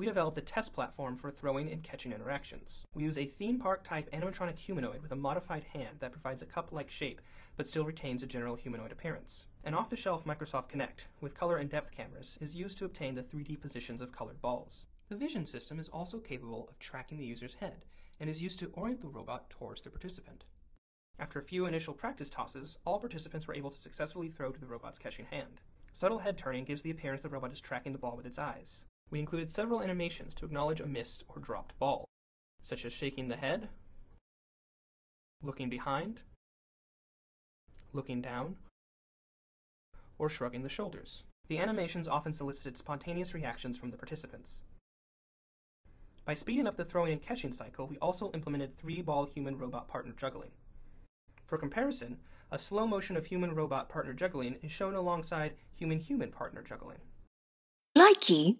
we developed a test platform for throwing and catching interactions. We use a theme park type animatronic humanoid with a modified hand that provides a cup like shape but still retains a general humanoid appearance. An off the shelf Microsoft Kinect with color and depth cameras is used to obtain the 3D positions of colored balls. The vision system is also capable of tracking the user's head and is used to orient the robot towards the participant. After a few initial practice tosses, all participants were able to successfully throw to the robot's catching hand. Subtle head turning gives the appearance the robot is tracking the ball with its eyes. We included several animations to acknowledge a missed or dropped ball, such as shaking the head, looking behind, looking down, or shrugging the shoulders. The animations often solicited spontaneous reactions from the participants. By speeding up the throwing and catching cycle, we also implemented three-ball human-robot partner juggling. For comparison, a slow motion of human-robot partner juggling is shown alongside human-human partner juggling. Likey